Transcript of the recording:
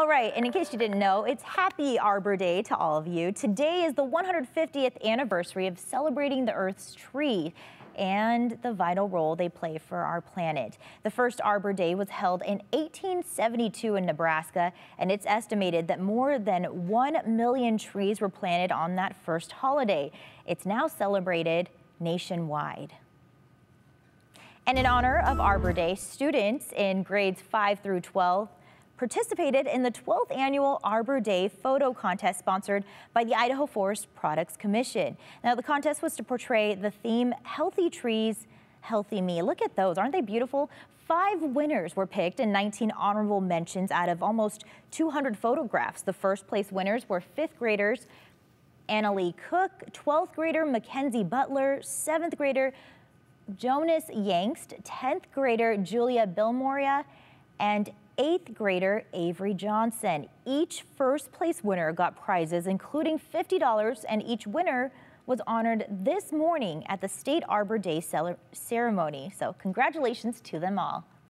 All right, and in case you didn't know, it's Happy Arbor Day to all of you. Today is the 150th anniversary of celebrating the Earth's tree and the vital role they play for our planet. The first Arbor Day was held in 1872 in Nebraska, and it's estimated that more than 1 million trees were planted on that first holiday. It's now celebrated nationwide. And in honor of Arbor Day, students in grades 5 through 12 participated in the 12th annual Arbor Day photo contest sponsored by the Idaho Forest Products Commission. Now, the contest was to portray the theme Healthy Trees, Healthy Me. Look at those. Aren't they beautiful? Five winners were picked and 19 honorable mentions out of almost 200 photographs. The first place winners were fifth graders Annaleigh Cook, 12th grader Mackenzie Butler, 7th grader Jonas Yengst, 10th grader Julia Bilimoria, and eighth grader Avery Johnson. Each first place winner got prizes, including $50, and each winner was honored this morning at the State Arbor Day ceremony. So congratulations to them all.